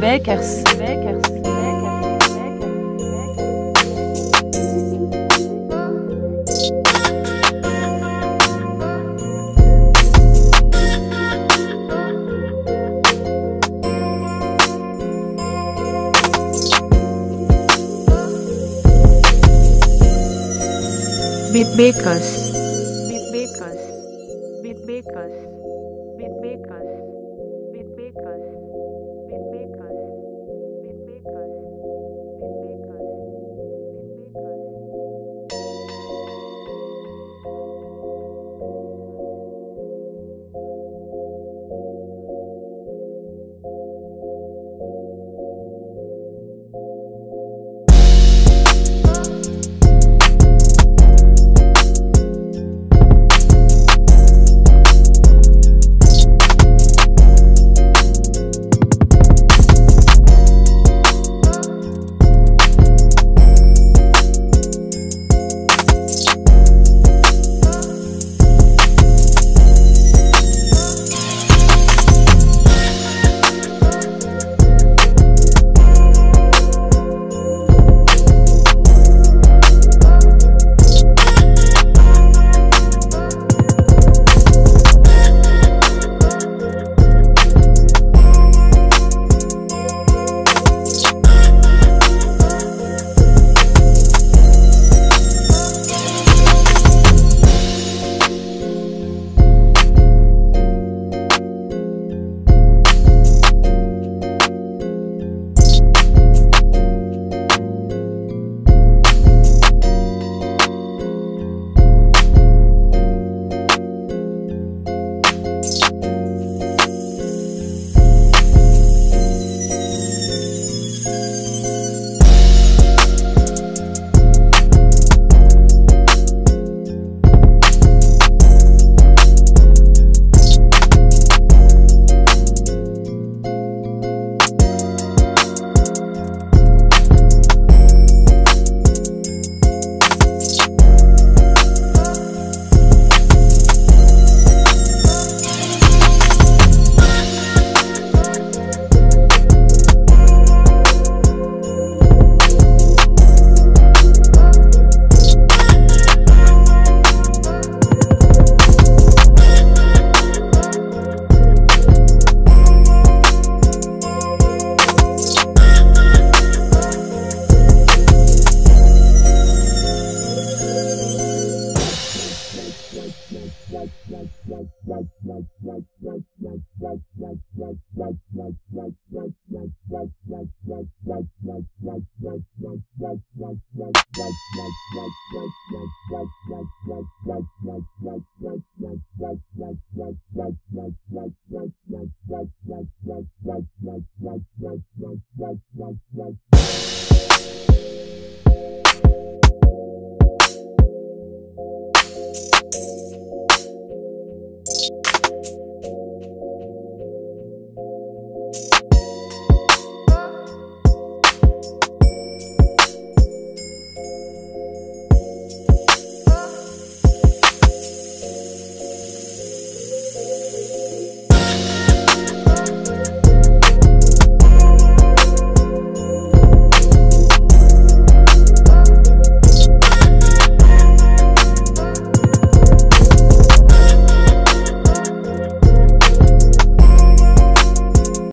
Beckers. Beckers. Beat Bakers. like